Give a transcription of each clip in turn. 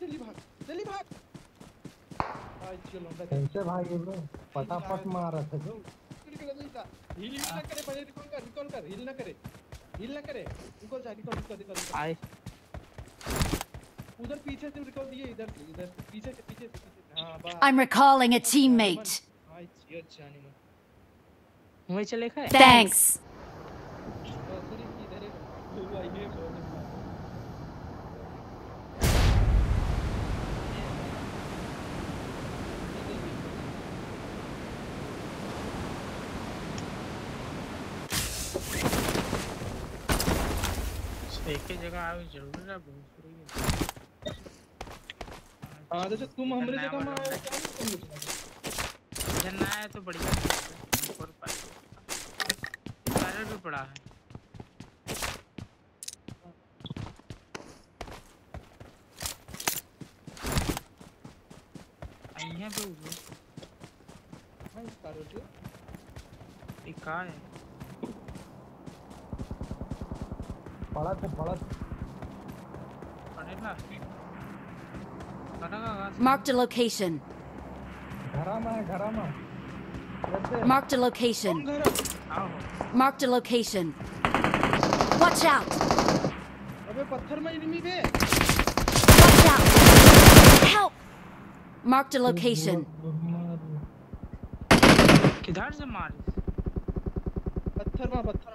जल्दी भाग जल्दी भाग आज चलो मैं कैसे भागे ब्रो फटाफट मारा था जो निकल जल्दी जा हिल हिल ना करे पहले रिकॉल कर रिकॉल कर हिल ना करे हिल ना करे रिकॉल जा रिकॉल रिकॉल रिकॉल आए उधर पीछे से रिकॉल दिए इधर से इधर से पीछे से पीछे से पीछे से हाँ बस I'm recalling a teammate. आज ये जाने में वहीं चले खाए Thanks. सॉरी इधर है हुआ ये बोल एक ही जगह आओ ज़रूर ना भूल हाँ। तो तुम हमरे जगह में आए क्या तुम मुझे ना आए तो बढ़िया और पर पैरल भी पड़ा है। यहाँ पे उधर। हाँ इस कार होती है है? था पढ़े ना कहाँ कहाँ से Marked a location. घरा में है घरा में कैसे Marked a location. घर आओ Marked a location. Watch out! अबे पत्थर में enemy bay Watch out! Help! Marked a location. किधर से मारी पत्थर में पत्थर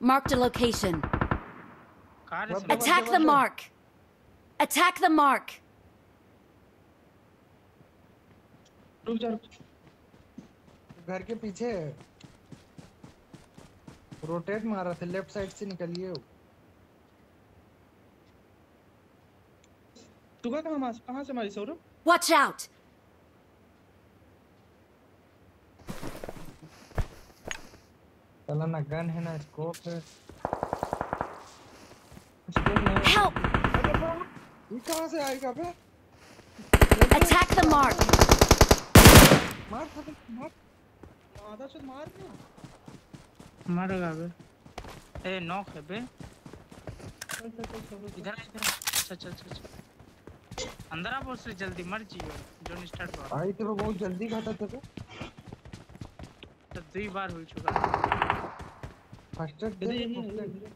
Marked a location. Car What से the- Attack the mark! Attack the mark! रुक जा रुक घर के पीछे रोटेट मारा था लेफ्ट साइड से निकलिए तू का कहां मार कहां से मारी सौरभ Watch out! चला ना गन है ना स्कोप है Help! ये कहाँ से आएगा बे Attack the mark! मार फटे मार आधा से मार ना मर गया बे ए नॉक है बे चल चल चल इधर आ, इधर। अच्छा अच्छा अच्छा अच्छा अंदर आ बहुत से जल्दी मर जियो जोन स्टार्ट हुआ भाई तो बहुत जल्दी खाता था बे तो दो बार हो चुका है फ़र्स्ट एड दे है।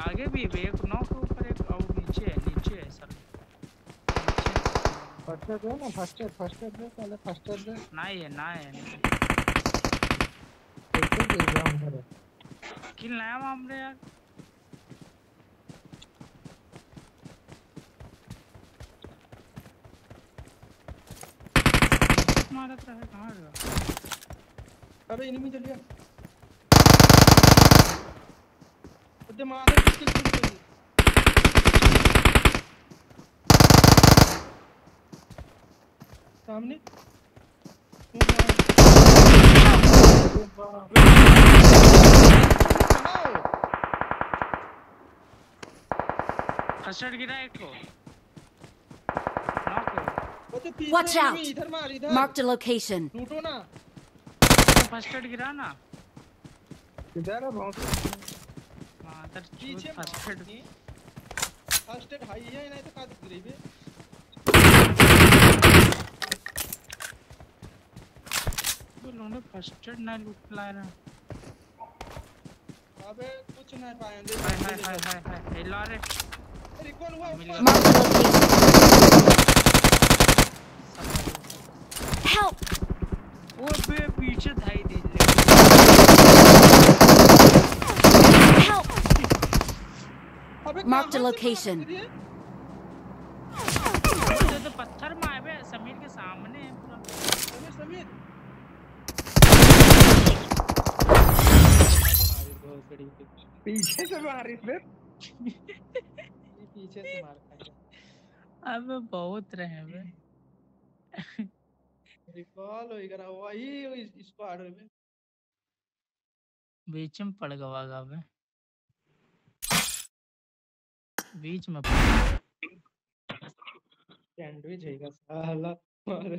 आगे भी है एक नॉक के ऊपर एक और नीचे है नीचे है सर। फ़र्स्ट एड दे ना फ़र्स्ट एड फ़र्स्ट एड दे पहले फ़र्स्ट एड दे नहीं है ना है कैसे गया हम घर किल नया मामले यार। मारा था है कहाँ गया अबे एनिमी चल गया। मार किल किल किल सामने? हो? एड गिरा एक को। है तो पीछे Watch out. इधर मार इधर। Marked a location. लूटो ना। फ़र्स्ट एड गिरा ना। किधर है बहुत हाँ। पीछे फ़र्स्ट एड फ़र्स्ट एड हाई है नहीं तो का दिख रही है। वो लोग फ़र्स्ट एड ना लूट ला रहा अबे कुछ नहीं पाए हाय हाय हाय हाय हाय हेलो रे रिकॉल हुआ? ऊपर। Help! वो बे पीछे धाई दे ले Help! अबे Marked a location. मार तो पत्थर में बे समीर के सामने है पूरा समीर पीछे से मारी ये पीछे से मार अबे बहुत रहे बे रिकॉल होई करा वही आड़ में। बीच में पड़ गवागा बे बीच में सैंडविच है साला मार